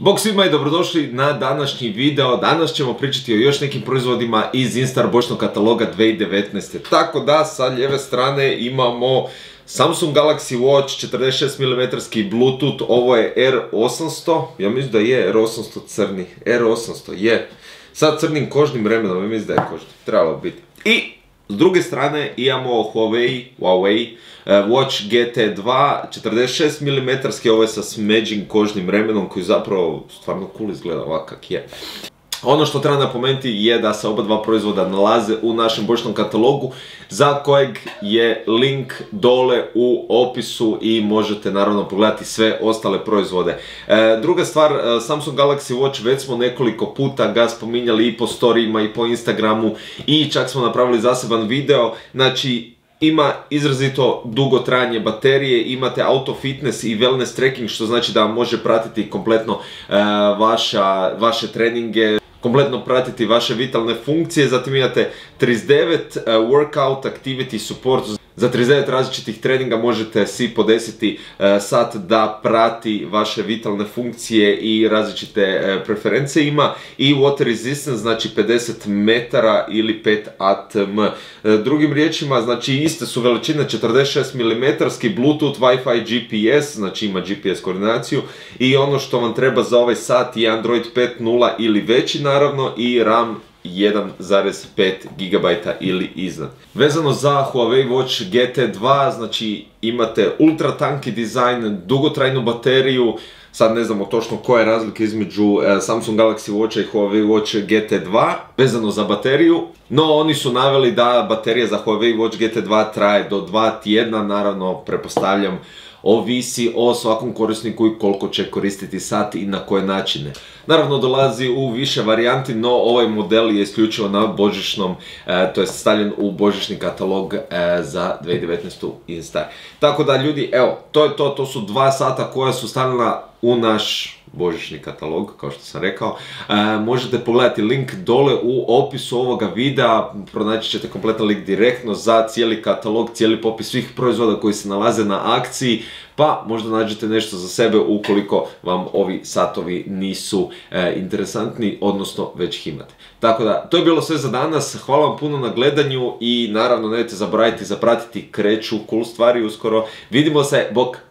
Bog svima i dobrodošli na današnji video. Danas ćemo pričati o još nekim proizvodima iz Instar bočnog kataloga 2019. Tako da sa lijeve strane imamo Samsung Galaxy Watch 46 mm Bluetooth, ovo je R800, ja mislim da je R800 crni, R800 je, sa crnim kožnim remenom, ja mislim da je kožni, trebalo biti. I s druge strane imamo Huawei, Huawei e, Watch GT2 46 mm, ovo je sa smeđim kožnim remenom koji zapravo stvarno cool izgleda ovak kak je. Ono što treba napomenuti je da se oba dva proizvoda nalaze u našem bočnom katalogu za kojeg je link dole u opisu i možete naravno pogledati sve ostale proizvode. E, druga stvar, e, Samsung Galaxy Watch već smo nekoliko puta ga spominjali i po storijima i po Instagramu i čak smo napravili zaseban video. Znači, ima izrazito dugo trajanje baterije, imate auto fitness i wellness tracking što znači da može pratiti kompletno e, vaše treninge, kompletno pratiti vaše vitalne funkcije, zatim imate 39 eh, workout activity support za 39 različitih treninga možete si podesiti e, sat da prati vaše vitalne funkcije i različite e, preferencije ima i water resistance znači 50 metara ili 5 atm. E, drugim riječima znači iste su veličine 46 mm, bluetooth, wifi, gps, znači ima gps koordinaciju i ono što vam treba za ovaj sat je Android 5.0 ili veći naravno i RAM 1,5 GB ili iznad. Vezano za Huawei Watch GT2, znači imate ultra tanki dizajn, dugotrajnu bateriju, sad ne znamo točno koja je razlika između e, Samsung Galaxy Watcha i Huawei Watch GT2 vezano za bateriju, no oni su naveli da baterija za Huawei Watch GT2 traje do 2 tjedna, naravno prepostavljam ovisi o svakom korisniku i koliko će koristiti sat i na koje načine. Naravno dolazi u više varijanti, no ovaj model je isključivo na božišnom, e, to je stavljen u božišni katalog e, za 2019. Instar. Tako da ljudi, evo, to je to, to su dva sata koja su stavljena u naš božićni katalog, kao što sam rekao. E, možete pogledati link dole u opisu ovoga videa, pronaći ćete kompletan link direktno za cijeli katalog, cijeli popis svih proizvoda koji se nalaze na akciji, pa možda nađete nešto za sebe ukoliko vam ovi satovi nisu e, interesantni, odnosno već ih imate. Tako da, to je bilo sve za danas, hvala vam puno na gledanju i naravno nemojte zaboraviti zapratiti kreću cool stvari uskoro. Vidimo se, bok!